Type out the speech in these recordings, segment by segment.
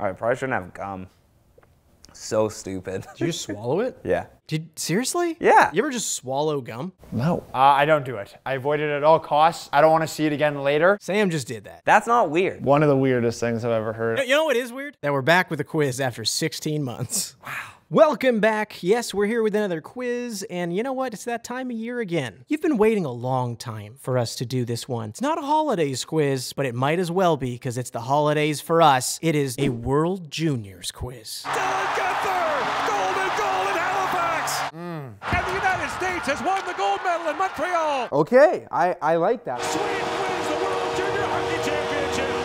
All right, probably shouldn't have gum. So stupid. Did you just swallow it? yeah. Did seriously? Yeah. You ever just swallow gum? No. Uh, I don't do it. I avoid it at all costs. I don't want to see it again later. Sam just did that. That's not weird. One of the weirdest things I've ever heard. You know what is weird? That we're back with a quiz after 16 months. Wow. Welcome back. Yes, we're here with another quiz, and you know what? It's that time of year again. You've been waiting a long time for us to do this one. It's not a holidays quiz, but it might as well be because it's the holidays for us. It is a World Juniors quiz. Dylan Guenther, golden goal in Halifax. Hmm. And the United States has won the gold medal in Montreal. Okay, I, I like that. Sweden wins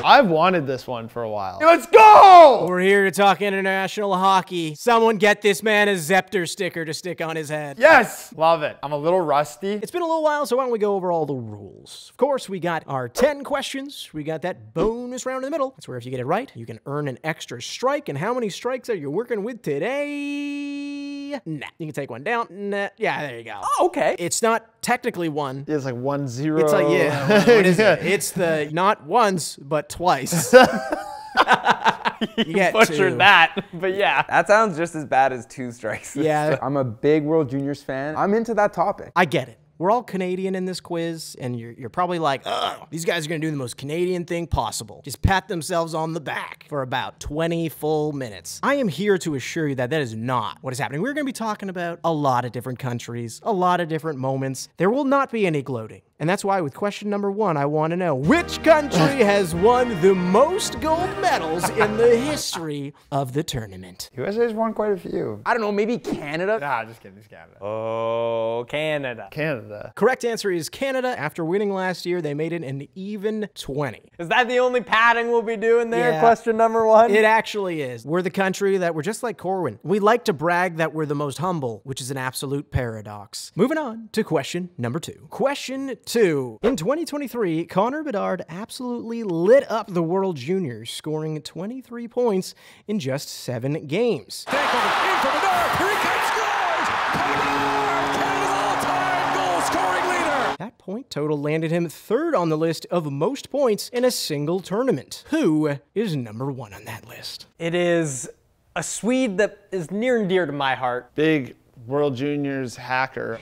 I've wanted this one for a while. Let's go! We're here to talk international hockey. Someone get this man a Zepter sticker to stick on his head. Yes! Love it. I'm a little rusty. It's been a little while, so why don't we go over all the rules? Of course, we got our 10 questions. We got that bonus round in the middle. That's where if you get it right, you can earn an extra strike. And how many strikes are you working with today? Nah. You can take one down. Nah. Yeah, there you go. Oh, okay. It's not technically one. It's like one zero. It's like, yeah, what is it? It's the not once, but twice. you get Butchered two. that, but yeah. That sounds just as bad as two strikes. Yeah, I'm a big World Juniors fan. I'm into that topic. I get it. We're all Canadian in this quiz, and you're, you're probably like, oh, these guys are to do the most Canadian thing possible. Just pat themselves on the back for about 20 full minutes. I am here to assure you that that is not what is happening. We're to be talking about a lot of different countries, a lot of different moments. There will not be any gloating. And that's why, with question number one, I want to know which country has won the most gold medals in the history of the tournament? USA's won quite a few. I don't know, maybe Canada? Nah, just kidding. It's Canada. Oh, Canada. Canada. Correct answer is Canada. After winning last year, they made it an even 20. Is that the only padding we'll be doing there? Yeah. Question number one. It actually is. We're the country that we're just like Corwin. We like to brag that we're the most humble, which is an absolute paradox. Moving on to question number two. Question two. In 2023, Connor Bedard absolutely lit up the World Juniors, scoring 23 points in just seven games. Tackle in for Bedard. Here he comes, scores! Bedard, Canada's all-time goal-scoring leader. That point total landed him third on the list of most points in a single tournament. Who is number one on that list? It is a Swede that is near and dear to my heart. Big World Juniors hacker.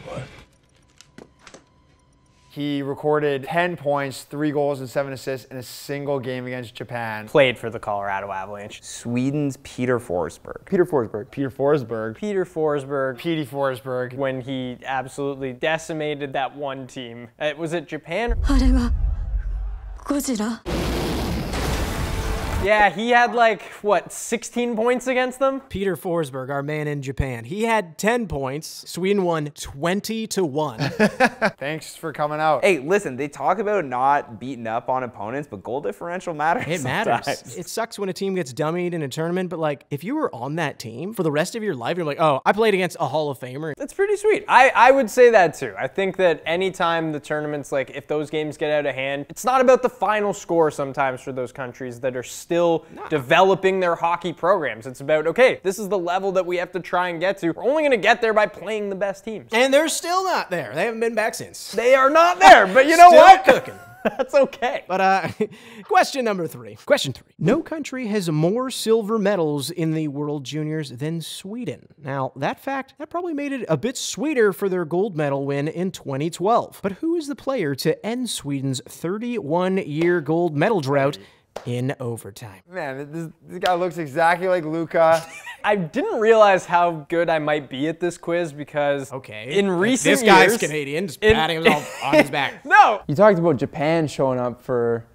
He recorded 10 points, three goals, and seven assists in a single game against Japan. Played for the Colorado Avalanche. Sweden's Peter Forsberg. Peter Forsberg. Peter Forsberg. Peter Forsberg, Petey Forsberg. when he absolutely decimated that one team. Uh, was it Japan? あれはゴジラ Yeah, he had like, what, 16 points against them? Peter Forsberg, our man in Japan. He had 10 points. Sweden won 20 to 1. Thanks for coming out. Hey, listen, they talk about not beating up on opponents, but goal differential matters. It matters. It sucks when a team gets dummied in a tournament, but like if you were on that team for the rest of your life, you're like, oh, I played against a Hall of Famer. That's pretty sweet. I, I would say that too. I think that anytime the tournaments, like if those games get out of hand, it's not about the final score sometimes for those countries that are still developing their hockey programs. It's about, okay, this is the level that we have to try and get to. We're only going to get there by playing the best teams. And they're still not there. They haven't been back since. They are not there, but you know Still what? cooking. That's okay. But uh, question number three. Question three. No country has more silver medals in the World Juniors than Sweden. Now, that fact, that probably made it a bit sweeter for their gold medal win in 2012. But who is the player to end Sweden's 31 year gold medal drought in overtime? Man, this, this guy looks exactly like Luca. I didn't realize how good I might be at this quiz because Okay. in recent this guy's years, Canadian, just in- patting himself on his back. No, You talked about Japan showing up for,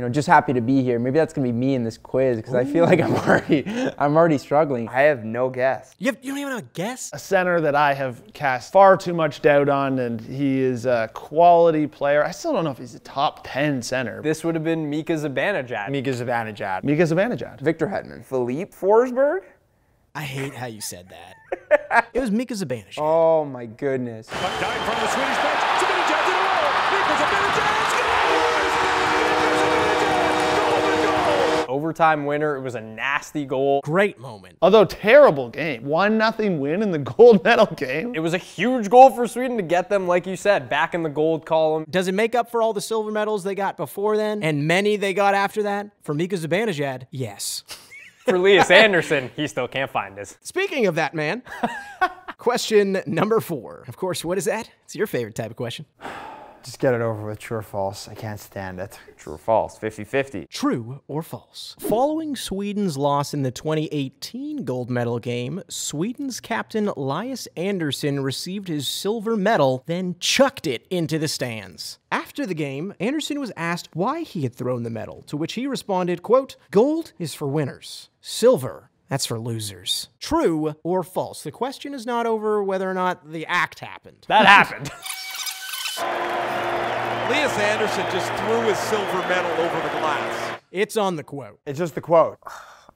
you know, just happy to be here. Maybe that's gonna be me in this quiz because I feel like I'm already, I'm already struggling. I have no guess. You, have, you don't even have a guess? A center that I have cast far too much doubt on, and he is a quality player. I still don't know if he's a top 10 center. this would have been Mika Zibanejad. Mika Zibanejad. Mika Zibanejad. Victor Hedman. Philippe Forsberg? I hate how you said that. it was Mika Zibanejad. Oh my goodness. Puck dive from the Swedish bench. Zibanejad to the wall. Nicholas Zibanejad scores! Golden goal! Overtime winner. It was a nasty goal. Great moment. Although terrible game. One nothing win in the gold medal game. It was a huge goal for Sweden to get them, like you said, back in the gold column. Does it make up for all the silver medals they got before then and many they got after that? For Mika Zibanejad, yes. For Elias Andersson, he still can't find us. Speaking of that man, question number four. Of course, what is that? It's your favorite type of question. Just get it over with. True or false? I can't stand it. True or false? 50-50. True or false? Following Sweden's loss in the 2018 gold medal game, Sweden's captain Elias Andersson received his silver medal, then chucked it into the stands. After the game, Andersson was asked why he had thrown the medal, to which he responded, quote, Gold is for winners. Silver that's for losers. True or false? The question is not over whether or not the act happened. That happened. Elias Andersson just threw his silver medal over the glass. It's on the quote. It's just the quote.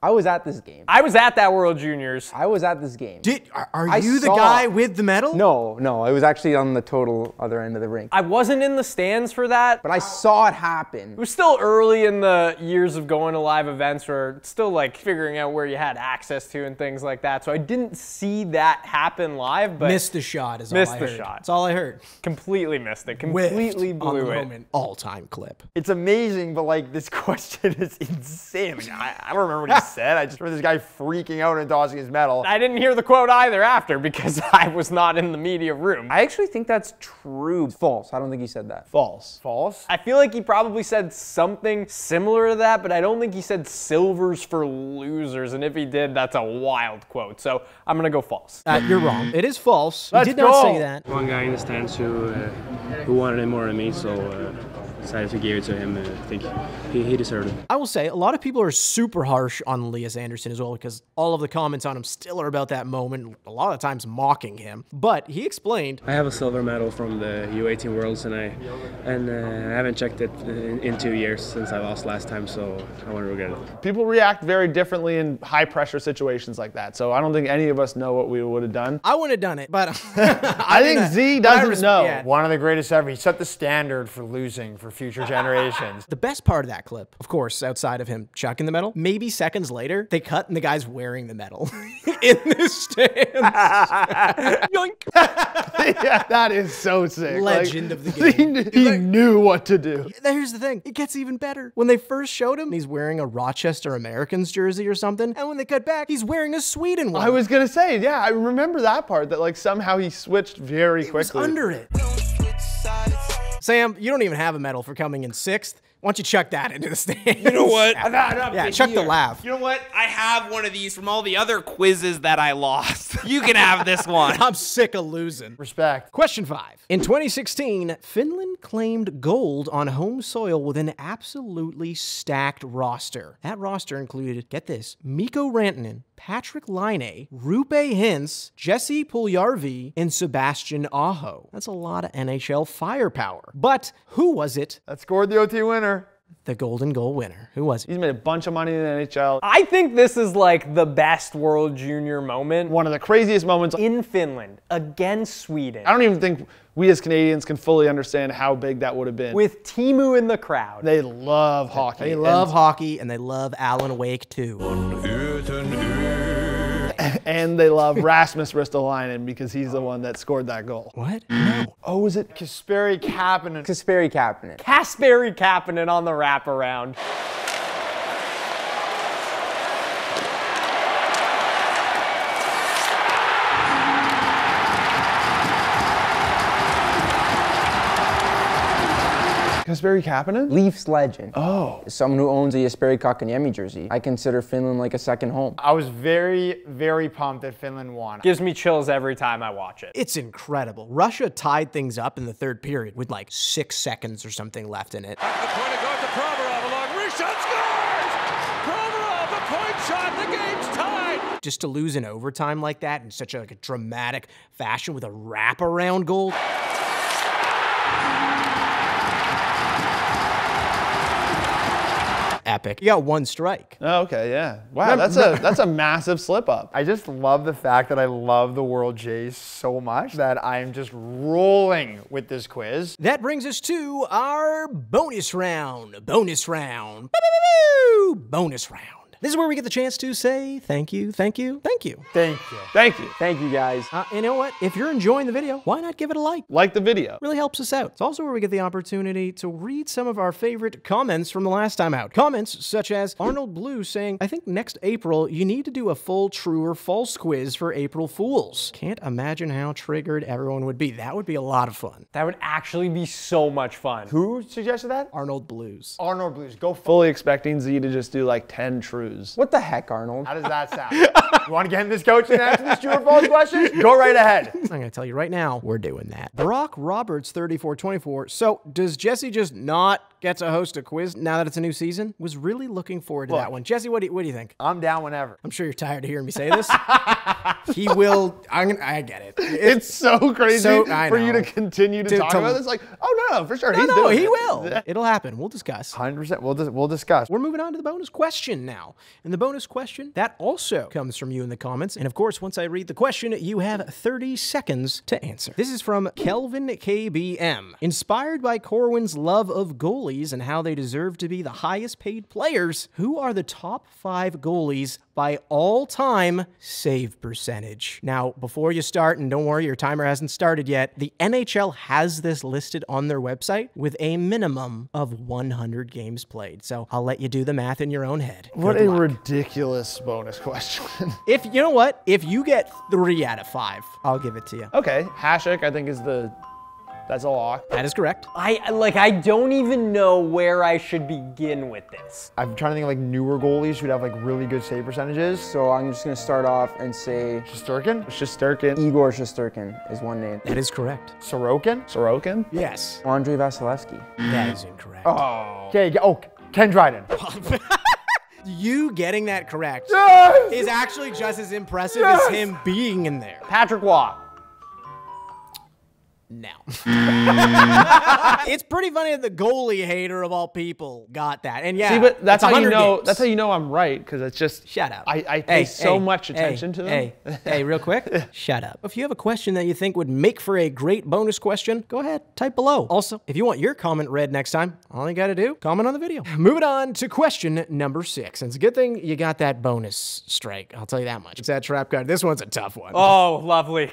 I was at this game. I was at that World Juniors. I was at this game. Did are, are I you the saw- guy with the medal? No, no, I was actually on the total other end of the rink. I wasn't in the stands for that. But I saw it happen. It was still early in the years of going to live events or still like figuring out where you had access to and things like that. So I didn't see that happen live, but Missed the shot is Missed all I the heard. shot. That's all I heard. completely missed it. Whiffed Completely on blew the it. moment. All-time clip. It's amazing, but like this question is insane. Like, I, I don't remember what he said. I just remember this guy freaking out and tossing his medal. I didn't hear the quote either after because I was not in the media room. I actually think that's true. False. I don't think he said that. False. False. I feel like he probably said something similar to that, but I don't think he said silvers for losers. And if he did, that's a wild quote. So I'm gonna go false. Uh, you're wrong. It is false. Let's he did not say go. that. one guy in the stands who uh, who wanted it more than me, so uh, decided to give it to him. Uh, I think he, he deserved it. I will say a lot of people are super harsh on Elias Andersson as well because all of the comments on him still are about that moment. A lot of times mocking him. But he explained I have a silver medal from the U18 Worlds, and I and uh, I haven't checked it in, in two years since I lost last time, so I want to regret it. People react very differently in high pressure situations like that. So I don't think any of us know what we would have done. I wouldn't have done it, but I think Z doesn't know. One of the greatest ever. He set the standard for losing for future generations. The best part of that clip, of course, outside of him chucking the medal, maybe seconds later, they cut and the guy's wearing the medal in the stands. yeah, that is so sick. Legend of the He, game. he knew what to do. Here's the thing, it gets even better. When they first showed him, he's wearing a Rochester Americans jersey or something, and when they cut back, he's wearing a Sweden one. I was gonna say, yeah, I remember that part. That like somehow he switched very It quickly. under it. Sam, you don't even have a medal for coming in sixth. Why don't you chuck that into the stand? You know what? Yeah, chuck the laugh. You know what? I have one of these from all the other quizzes that I lost. You can have this one. I'm sick of losing. Respect. Question five. In 2016, Finland claimed gold on home soil with an absolutely stacked roster. That roster included, get this, Mikko Rantanen, Patrik Laine, Roope Hintz, Jesse Puljujärvi, and Sebastian Aho. That's a lot of NHL firepower. But who was it? That scored the OT winner. The golden goal winner. Who was it? He's made a bunch of money in the NHL. I think this is like the best World Junior moment One of the craziest moments. in Finland against Sweden I don't even think we as Canadians can fully understand how big that would have been. with Teemu in the crowd. they love hockey. They love hockey and they love Alan Wake too. And, and they love Rasmus Ristolainen because he's the one that scored that goal. What? No. Oh, was it? Kasperi Kapanen. Kasperi Kapanen. Kasperi Kapanen on the wraparound. Kasperi Kapanen? Leafs legend. Oh. Someone who owns a Jesperi Kotkaniemi jersey, I consider Finland like a second home. I was very, very pumped that Finland won. Gives me chills every time I watch it. It's incredible. Russia tied things up in the third period with like six seconds or something left in it. The point it goes to Provorov along. Rishon scores! Provorov, the point shot. The game's tied. Just to lose in overtime like that in such a, like a dramatic fashion with a wraparound goal. Epic. You got one strike. Oh, okay, yeah. Wow, that's a that's a massive slip up. I just love the fact that I love the World Jays so much that I'm just rolling with this quiz. That brings us to our bonus round. Bonus round. Bonus round. Good. This is where we get the chance to say thank you, thank you, thank you. Thank you. Thank you. Thank you guys. Uh, and you know what? If you're enjoying the video, why not give it a like? Like the video. really helps us out. It's also where we get the opportunity to read some of our favorite comments from the last time out. Comments such as Arnold Blue saying, I think next April you need to do a full true or false quiz for April Fools. Can't imagine how triggered everyone would be. That would be a lot of fun. That would actually be so much fun. Who suggested that? Arnold Blues. Arnold Blues. Go. Fully expecting Z to just do like 10 trues. What the heck, Arnold? How does that sound? you want to get in this coach and answer these true or false questions? Go right ahead. I'm going to tell you right now, we're doing that. Brock Roberts 3424. So, does Jesse just not get to host a quiz now that it's a new season? Was really looking forward to that one. Jesse, what do you, what do you think? I'm down whenever. I'm sure you're tired of hearing me say this. he will. I'm gonna, I get it. It's so crazy So- for you to continue to, To- talk to- about this. Like, oh no, no, for sure. No, no, he it. will. It'll happen. We'll discuss. 100%. We'll, dis- we'll discuss. We're moving on to the bonus question now. And the bonus question, that also comes from you in the comments. And of course, once I read the question, you have 30 seconds to answer. This is from Kelvin KBM. Inspired by Corwin's love of goalies and how they deserve to be the highest paid players, who are the top five goalies by all time save percentage? Now, before you start, and don't worry, your timer hasn't started yet, the NHL has this listed on their website with a minimum of 100 games played. So I'll let you do the math in your own head. What a luck. ridiculous bonus question. If you know what, if you get three out of five, I'll give it to you. okay, Hasek, I think is the that's a lock. That is correct. I like I don't even know where I should begin with this. I'm trying to think of like newer goalies who'd have like really good save percentages. So I'm just gonna start off and say Sturkin? Shesterkin, Igor Shesterkin is one name. That is correct. Sorokin? Sorokin. Yes, Andre Vasilevskiy. that is incorrect. Oh. Okay, oh, Ken Dryden. You getting that correct Yes! is actually just as impressive Yes! as him being in there. Patrick Roy. Now. it's pretty funny that the goalie hater of all people got that. And yeah, See, but that's how you know. games. That's how you know I'm right because it's just. Shut up. I, I pay Hey, so hey, much hey, attention to them. Hey, hey, real quick, shut up. If you have a question that you think would make for a great bonus question, go ahead, type below. Also, if you want your comment read next time, all you got to do, comment on the video. Moving on to question number six. And it's a good thing you got that bonus strike. I'll tell you that much. It's that trap card. This one's a tough one. Oh, lovely.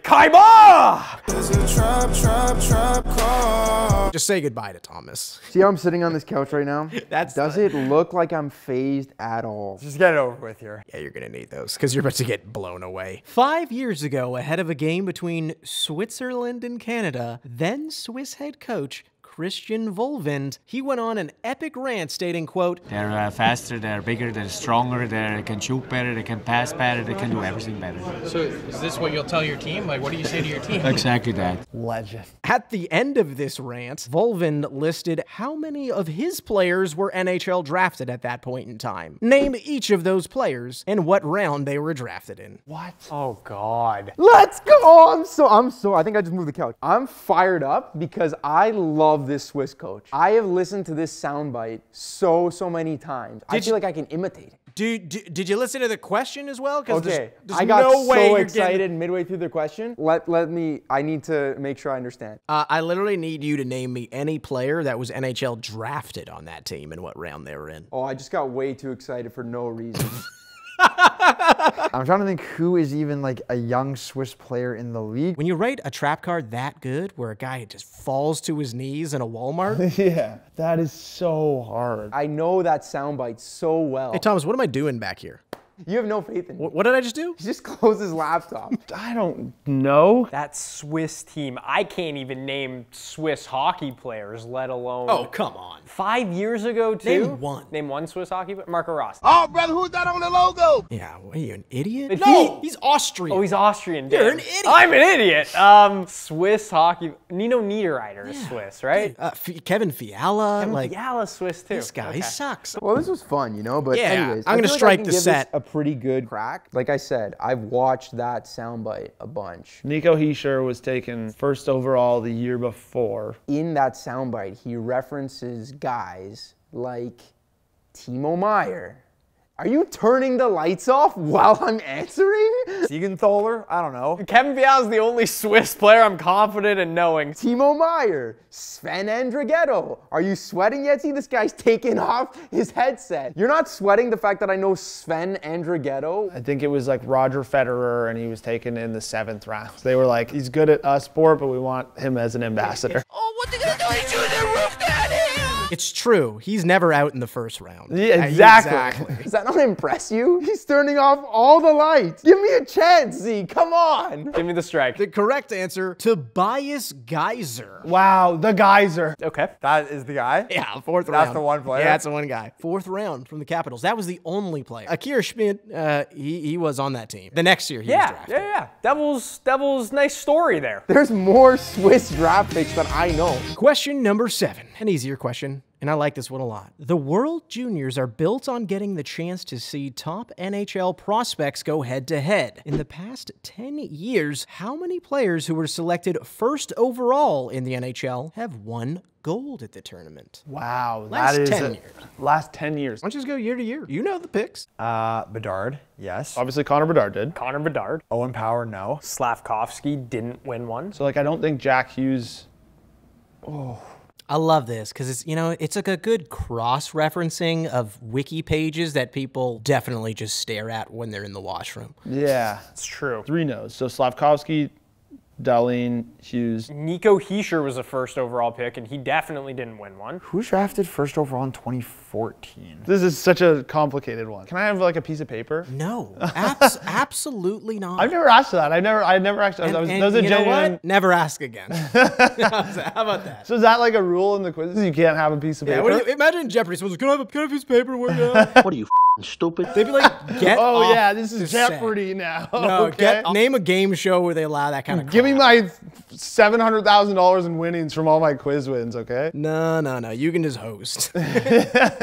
Kaima! Just say goodbye to Thomas. See how I'm sitting on this couch right now? That's Does the- it look like I'm phased at all? Just get it over with here. Yeah, you're gonna need those because you're about to get blown away. Five years ago, ahead of a game between Switzerland and Canada, then Swiss head coach Christian Wohlwend, he went on an epic rant stating, quote, They're uh, faster, they're bigger, they're stronger, they can shoot better, they can pass better, they can do everything better. So is this what you'll tell your team? Like, what do you say to your team? Exactly that. Legend. At the end of this rant, Wohlwend listed how many of his players were NHL drafted at that point in time. Name each of those players and what round they were drafted in. What? Oh God. Let's go! Oh, I'm so, I'm so, I think I just moved the couch. I'm fired up because I love this Swiss coach. I have listened to this soundbite so, so many times. I feel you- like I can imitate it. Did, did, did you listen to the question as well? 'Cause there's- Okay, there's I got no so you're excited getting- midway through the question. Let, let me, I need to make sure I understand. Uh, I literally need you to name me any player that was NHL drafted on that team and what round they were in. Oh, I just got way too excited for no reason. I'm trying to think who is even like a young Swiss player in the league. When you write a trap card that good, where a guy just falls to his knees in a Walmart. yeah, that is so hard. I know that soundbite so well. hey Thomas, what am I doing back here? You have no faith in me. What, what did I just do? He just closed his laptop. I don't know. That Swiss team. I can't even name Swiss hockey players, let alone. Oh come on. Five years ago, too? Name one. Name one Swiss hockey player? Marco Ross. Oh, brother, who's that on the logo? Yeah, what are you an idiot? But no, he- he's Austrian. Oh, he's Austrian. You're an idiot. I'm an idiot. Um, Swiss hockey. Nino Niederreiter is Swiss, right? uh, F- Kevin Fiala. Kevin like Fiala Swiss too. this guy Okay. sucks. Well, this was fun, you know, but Yeah, anyways. I'm gonna feel like strike the give this set. A pretty good crack. Like I said, I've watched that soundbite a bunch. Nico Hischier was taken first overall the year before. In that soundbite, he references guys like Timo Meier. Are you turning the lights off while I'm answering? Siegenthaler? I don't know. Kevin Fiala is the only Swiss player I'm confident in knowing. Timo Meier, Sven Andrighetto. Are you sweating yet? See, this guy's taking off his headset. You're not sweating the fact that I know Sven Andrighetto? I think it was like Roger Federer, and he was taken in the seventh round. They were like, he's good at us sport, but we want him as an ambassador. Oh, what they gonna do? He's shooting the roof at him! It's true. He's never out in the first round. Yeah, Uh, exactly. Does that not impress you? He's turning off all the lights. Give me a chance, Z. Come on. Give me the strike. The correct answer, to Tobias Geisser. Wow, the geyser. Okay. That is the guy? Yeah, fourth round. That's the one player? Yeah, that's the one guy. Fourth round from the Capitals. That was the only player. Akira Schmid, uh, he, he was on that team. The next year he was Yeah, drafted. yeah, yeah. Devils, Devils, nice story there. There's more Swiss draft picks than I know. Question number seven. An easier question, and I like this one a lot. The World Juniors are built on getting the chance to see top NHL prospects go head to head. In the past 10 years, how many players who were selected first overall in the NHL have won gold at the tournament? Wow, Last that is 10 a- years. last 10 years. Why don't you just go year to year? You know the picks. Uh, Bedard, yes. Obviously, Connor Bedard did. Connor Bedard. Owen Power, no. Slafkovsky didn't win one. So, like, I don't think Jack Hughes. I love this because it's you know it's like a good cross referencing of wiki pages that people definitely just stare at when they're in the washroom. Yeah, It's true. three no's. So Slafkovsky, Dahlin, Hughes. Nico Hischier was a first overall pick, and he definitely didn't win one. Who drafted first overall in 2014? This is such a complicated one. Can I have like a piece of paper? No, abs- absolutely not. I've never asked that. I've never, I never actually. And- that was, and that was a you know what? Never ask again. How about that? So is that like a rule in the quizzes? You can't have a piece of Yeah, paper. what you, imagine Jeopardy. Someone's like, can I have a, can I have a piece of paper? Where you at?" What are you f***ing stupid? They'd be like, get oh off yeah, this is the set." Jeopardy now. No, okay. get name a game show where they allow that kind of. Give me my seven hundred thousand dollars in winnings from all my quiz wins. Okay. No, no, no. You can just host.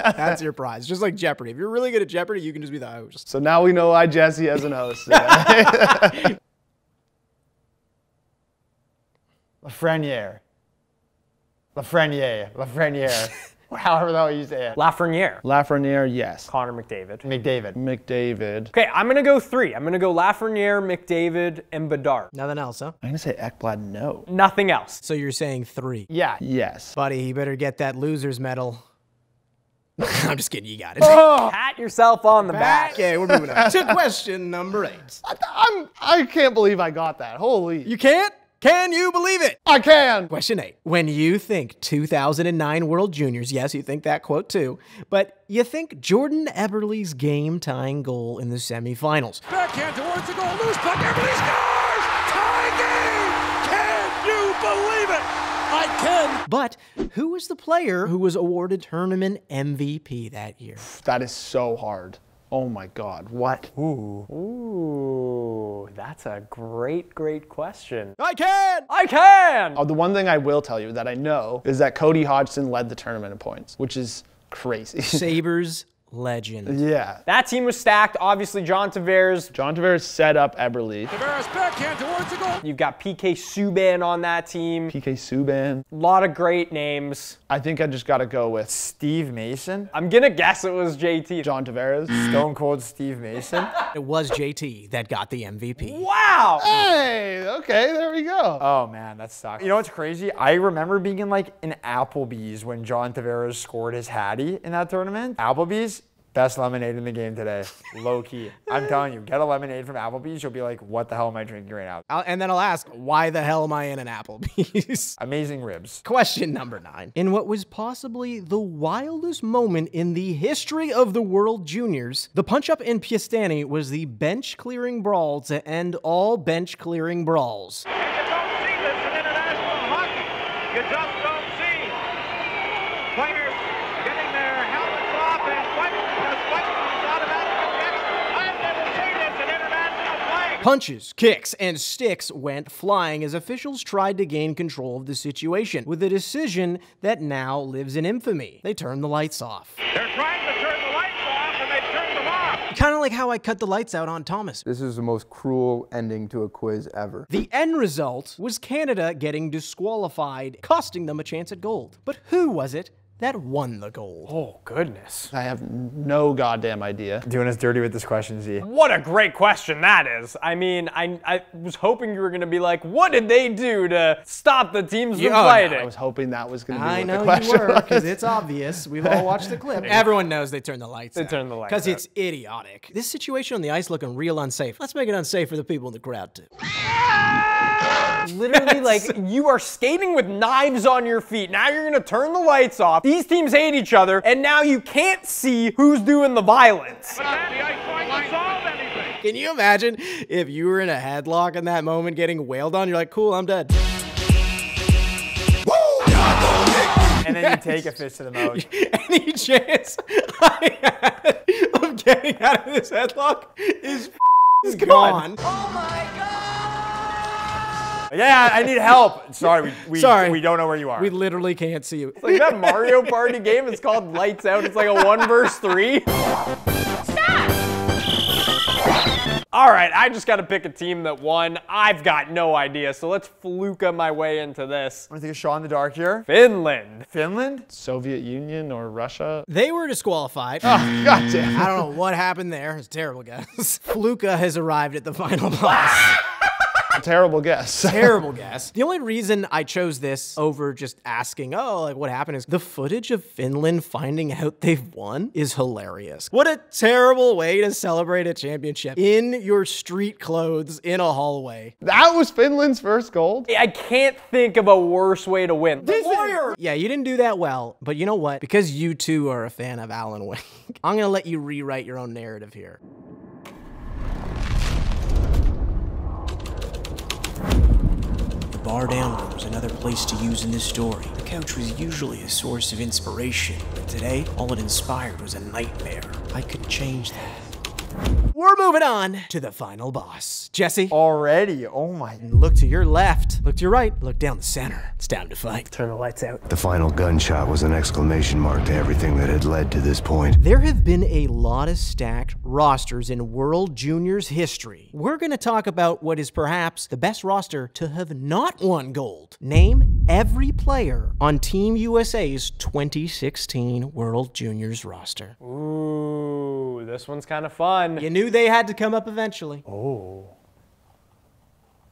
That's your prize. Just like Jeopardy. If you're really good at Jeopardy, you can just be the host. So now we know why Jesse has an host. Yeah. Lafreniere. Lafreniere. Lafreniere. However the hell you say it. Lafreniere. Lafreniere, yes. Connor McDavid. McDavid. McDavid. Okay, I'm gonna go three. I'm gonna go Lafreniere, McDavid, and Bedard. Nothing else, huh? I'm gonna say Ekblad. No. Nothing else. So you're saying three. Yeah. Yes. Buddy, you better get that loser's medal. I'm just kidding. You got it. Pat oh. yourself on the back. Okay, we're moving on to question number eight. I'm. I can't believe I got that. Holy. You can't? Can you believe it? I can. Question eight. When you think 2009 World Juniors, yes, you think that quote too, but you think Jordan Eberle's game tying goal in the semifinals. Backhand towards the goal. Loose puck. Everybody scores! Tie game! Can you believe it? I can. But who was the player who was awarded tournament MVP that year? That is so hard. Oh my God. What? Ooh. Ooh, that's a great, great question. I can! I can! Oh, the one thing I will tell you that I know is that Cody Hodgson led the tournament in points, which is crazy. Sabres legend. yeah. That team was stacked. Obviously, John Tavares. John Tavares set up Eberle. Tavares backhand towards the goal. You've got PK Subban on that team. PK Subban. A lot of great names. I think I just got to go with Steve Mason. I'm gonna guess it was JT. John Tavares. Stone Cold Steve Mason. It was JT that got the MVP. Wow! Hey, okay, there we go. Oh man, that sucks. You know what's crazy? I remember being in like an Applebee's when John Tavares scored his hattie in that tournament. Applebee's, best lemonade in the game today. Low key. I'm telling you, get a lemonade from Applebee's, you'll be like, what the hell am I drinking right now? I'll, and then I'll ask, why the hell am I in an Applebee's? Amazing ribs. Question number nine. In what was possibly the wildest moment in the history of the World Juniors, the punch up in Piestany was the bench clearing brawl to end all bench clearing brawls. You don't see this in international hockey. You just don't see players getting their helmets off and fighting because fighting is automatic objection. I've never seen this in international play. Punches, kicks, and sticks went flying as officials tried to gain control of the situation, with a decision that now lives in infamy. They turned the lights off. They're trying to turn the lights off and they've turned them off. Kind of like how I cut the lights out on Thomas. This is the most cruel ending to a quiz ever. The end result was Canada getting disqualified, costing them a chance at gold. But who was it that won the gold? Oh, goodness. I have no goddamn idea. Doing us dirty with this question, Z. What a great question that is. I mean, I, I was hoping you were going to be like, what did they do to stop the teams from Yeah, oh, no, fighting? I was hoping that was going to be I what know you question were, because it's obvious. We've all watched the clip. Everyone knows they turn the lights They out. turn the lights Because it's idiotic. This situation on the ice looking real unsafe. Let's make it unsafe for the people in the crowd, too. Ah! Literally, like, you are skating with knives on your feet. Now you're going to turn the lights off. These teams hate each other, and now you can't see who's doing the violence. But is the ice going to solve anything? Can you imagine if you were in a headlock in that moment getting wailed on? You're like, cool, I'm dead. And then you take a fist to the mouth. Any chance I had of getting out of this headlock is, is gone. Oh Yeah, I need help. Sorry, we, we, Sorry. we don't know where you are. We literally can't see you. It's like that Mario Party game. It's called Lights Out. It's like a one verse three. All right, I just got to pick a team that won. I've got no idea, so let's fluka my way into this. I'm gonna take a shot in the dark here. Finland. Finland? Soviet Union or Russia? They were disqualified. Oh, goddamn. I don't know what happened there. It's a terrible guess. Fluka has arrived at the final boss. Terrible guess. terrible guess. The only reason I chose this over just asking, oh, like what happened is the footage of Finland finding out they've won is hilarious. What a terrible way to celebrate a championship in your street clothes in a hallway. That was Finland's first gold? I can't think of a worse way to win. The lawyer. Yeah, you didn't do that well, but you know what? Because you too are a fan of Alan Wake, I'm gonna let you rewrite your own narrative here. Bar down was another place to use in this story. The couch was usually a source of inspiration, but today, all it inspired was a nightmare. I could change that. We're moving on to the final boss. Jesse, Already? Oh my. look to your left, look to your right, look down the center. It's time to fight. Turn the lights out. The final gunshot was an exclamation mark to everything that had led to this point. There have been a lot of stacked rosters in World Juniors history. We're going to talk about what is perhaps the best roster to have not won gold. Name every player on Team USA's 2016 World Juniors roster. Ooh, this one's kind of fun. You knew they had to come up eventually. Oh.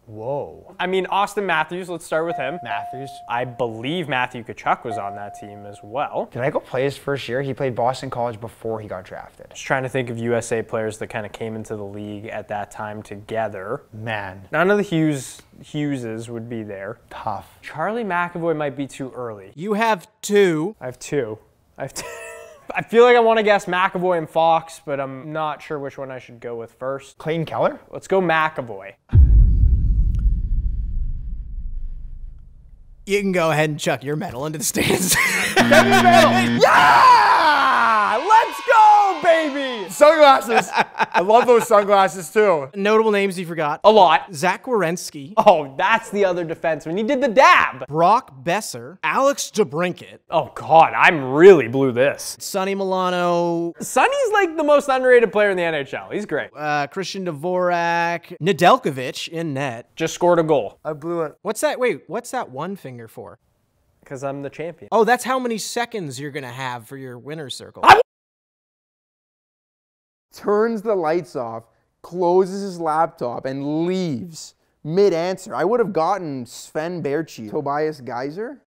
Whoa. I mean, Auston Matthews, let's start with him. Matthews. I believe Matthew Tkachuk was on that team as well. Did I go play his first year? He played Boston College before he got drafted. Just trying to think of USA players that kind of came into the league at that time together. Man, None of the Hughes Hugheses would be there. tough. Charlie McAvoy might be too early. You have two. I have two. I have two. I feel like I want to guess McAvoy and Fox, but I'm not sure which one I should go with first. Clayton Keller? Let's go McAvoy. You can go ahead and chuck your medal into the stands. Yeah! Let's go, baby! Sunglasses. I love those sunglasses too. Notable names you forgot. A lot. Zach Werenski, Oh, that's the other defenseman. He did the dab. Brock Boeser, Alex DeBrincat, Oh, God, I'm really blew this. Sonny Milano, Sonny's like the most underrated player in the NHL. He's great. uh, Christian Dvorak, Nedeljkovic in net. Just scored a goal I blew it. What's that? Wait, what's that one finger for? because I'm the champion. Oh, that's how many seconds you're gonna have for your winner's circle. Turns the lights off, closes his laptop, and leaves mid answer. I would have gotten Sven Bärtschi, Tobias Geisser.